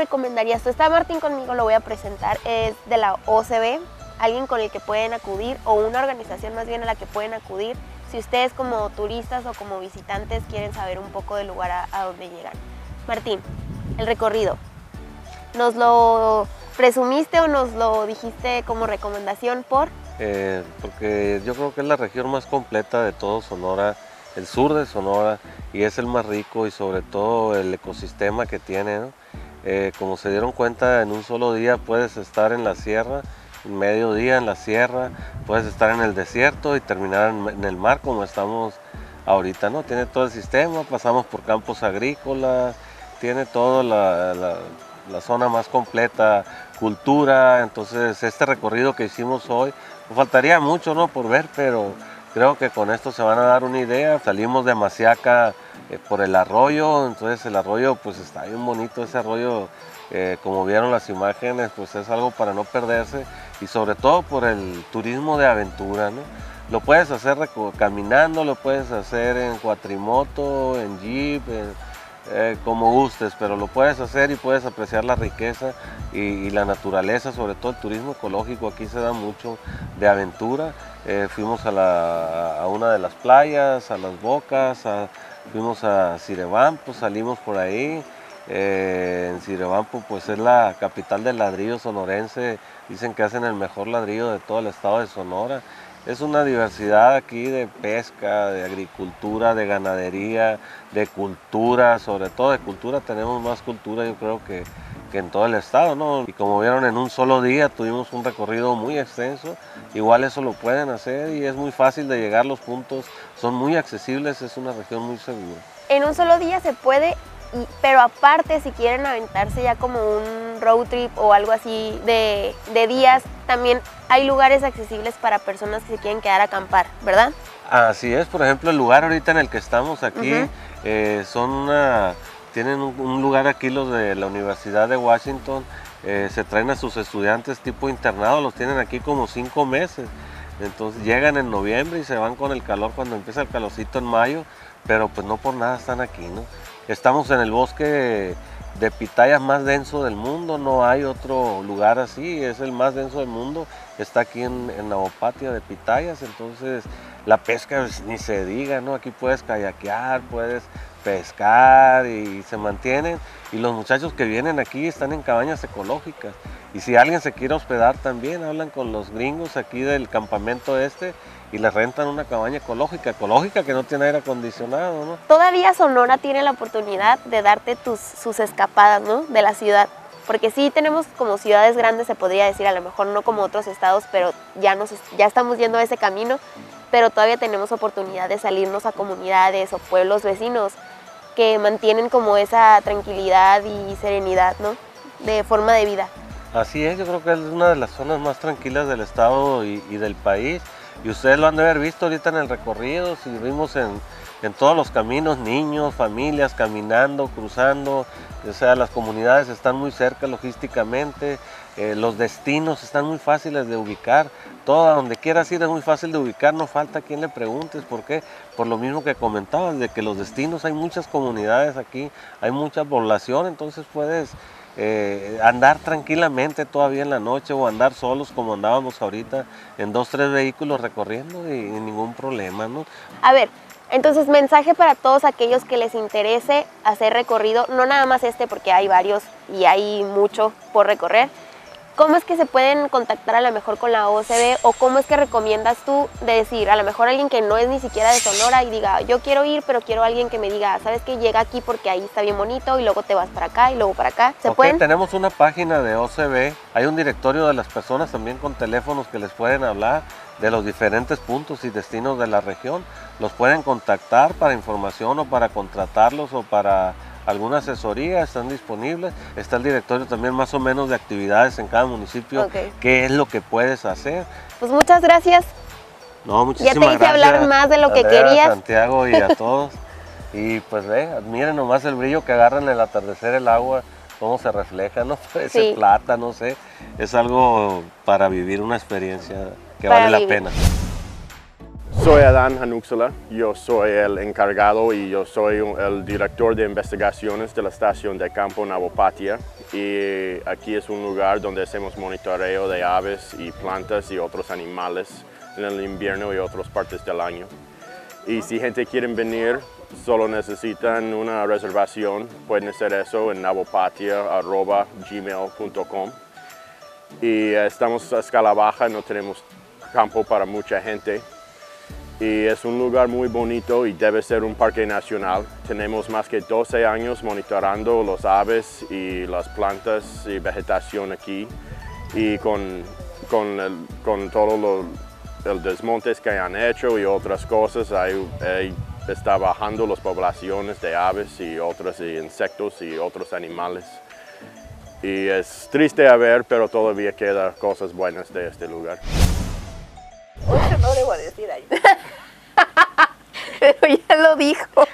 recomendarías? Tú está Martín conmigo, lo voy a presentar, es de la OCB, alguien con el que pueden acudir o una organización más bien a la que pueden acudir si ustedes como turistas o como visitantes quieren saber un poco del lugar a, a donde llegan. Martín, el recorrido. ¿Nos lo presumiste o nos lo dijiste como recomendación por? Eh, porque yo creo que es la región más completa de todo Sonora, el sur de Sonora, y es el más rico y sobre todo el ecosistema que tiene. Eh, como se dieron cuenta, en un solo día puedes estar en la sierra, en medio día en la sierra, puedes estar en el desierto y terminar en, el mar como estamos ahorita, ¿no? Tiene todo el sistema, pasamos por campos agrícolas, tiene toda la, la zona más completa, cultura, entonces este recorrido que hicimos hoy, faltaría mucho ¿no? por ver, pero creo que con esto se van a dar una idea. Salimos de Masiaca eh, por el arroyo, entonces el arroyo pues está bien bonito, ese arroyo eh, como vieron las imágenes pues es algo para no perderse y sobre todo por el turismo de aventura. ¿no? Lo puedes hacer caminando, lo puedes hacer en cuatrimoto, en jeep, eh, como gustes, pero lo puedes hacer y puedes apreciar la riqueza y, la naturaleza, sobre todo el turismo ecológico, aquí se da mucho de aventura. Fuimos a, una de las playas, a las bocas, fuimos a Cirebampo, salimos por ahí. Eh, en Cirebampo pues es la capital del ladrillo sonorense, dicen que hacen el mejor ladrillo de todo el estado de Sonora. Es una diversidad aquí de pesca, de agricultura, de ganadería, de cultura, sobre todo de cultura, tenemos más cultura yo creo que, en todo el estado, ¿no? Y como vieron en un solo día tuvimos un recorrido muy extenso, igual eso lo pueden hacer y es muy fácil de llegar, los puntos son muy accesibles, es una región muy segura. En un solo día se puede pero aparte si quieren aventarse ya como un road trip o algo así de, días, también hay lugares accesibles para personas que se quieren quedar a acampar, ¿verdad? Así es, por ejemplo, el lugar ahorita en el que estamos aquí eh, son tienen un, lugar aquí los de la Universidad de Washington, eh, se traen a sus estudiantes tipo internado, los tienen aquí como cinco meses. Entonces llegan en noviembre y se van con el calor cuando empieza el calorcito en mayo, pero pues no por nada están aquí, ¿no? Estamos en el bosque de pitayas más denso del mundo, no hay otro lugar así, es el más denso del mundo, está aquí en, en Navopatia de pitayas, entonces la pesca pues, ni se diga, ¿no? Aquí puedes kayakear, puedes pescar y se mantienen. Y los muchachos que vienen aquí están en cabañas ecológicas. Y si alguien se quiere hospedar también, hablan con los gringos aquí del campamento este y les rentan una cabaña ecológica, ecológica que no tiene aire acondicionado, ¿no? Todavía Sonora tiene la oportunidad de darte tus, sus escapadas, ¿no? De la ciudad. Porque sí tenemos como ciudades grandes, se podría decir, a lo mejor no como otros estados, pero ya, nos, ya estamos yendo a ese camino, pero todavía tenemos oportunidad de salirnos a comunidades o pueblos vecinos que mantienen como esa tranquilidad y serenidad, ¿no? De forma de vida. Así es, yo creo que es una de las zonas más tranquilas del estado y, del país. Y ustedes lo han de haber visto ahorita en el recorrido, si vimos en, todos los caminos, niños, familias caminando, cruzando, o sea, las comunidades están muy cerca logísticamente, eh, los destinos están muy fáciles de ubicar, todo donde quieras ir es muy fácil de ubicar, no falta quien le preguntes, ¿por qué? Por lo mismo que comentabas, de que los destinos, hay muchas comunidades aquí, hay mucha población, entonces puedes eh, andar tranquilamente todavía en la noche o andar solos como andábamos ahorita en dos, tres vehículos recorriendo y, ningún problema, ¿no? A ver, entonces mensaje para todos aquellos que les interese hacer recorrido, no nada más este porque hay varios y hay mucho por recorrer, ¿Cómo es que se pueden contactar a lo mejor con la OCB o cómo es que recomiendas tú de decir a lo mejor alguien que no es ni siquiera de Sonora y diga yo quiero ir pero quiero alguien que me diga sabes que llega aquí porque ahí está bien bonito y luego te vas para acá y luego para acá ¿se pueden? tenemos una página de OCB hay un directorio de las personas también con teléfonos que les pueden hablar de los diferentes puntos y destinos de la región. Los pueden contactar para información o para contratarlos o para alguna asesoría, están disponibles. Está el directorio también más o menos de actividades en cada municipio, qué es lo que puedes hacer. Pues muchas gracias. No, muchísimas Ya te hice hablar más de lo que querías. A Santiago y a todos. y pues ve, admiren nomás el brillo que agarra en el atardecer el agua, cómo se refleja, ¿no? Ese plata, no sé. Es algo para vivir una experiencia que vale la pena. Soy Adán Hanuxala, yo soy el encargado y yo soy el director de investigaciones de la estación de campo Navopatia y aquí es un lugar donde hacemos monitoreo de aves y plantas y otros animales en el invierno y otras partes del año. Y si gente quiere venir, solo necesitan una reservación, pueden hacer eso en navopatia.gmail.com y estamos a escala baja, no tenemos campo para mucha gente y es un lugar muy bonito y debe ser un parque nacional. Tenemos más que 12 años monitorando los aves y las plantas y vegetación aquí y con, con, el, con todo lo, el desmontes que han hecho y otras cosas, ahí, ahí está bajando las poblaciones de aves y otros insectos y otros animales. Y es triste a ver, pero todavía quedan cosas buenas de este lugar. No debo decir ahí. Pero ya lo dijo.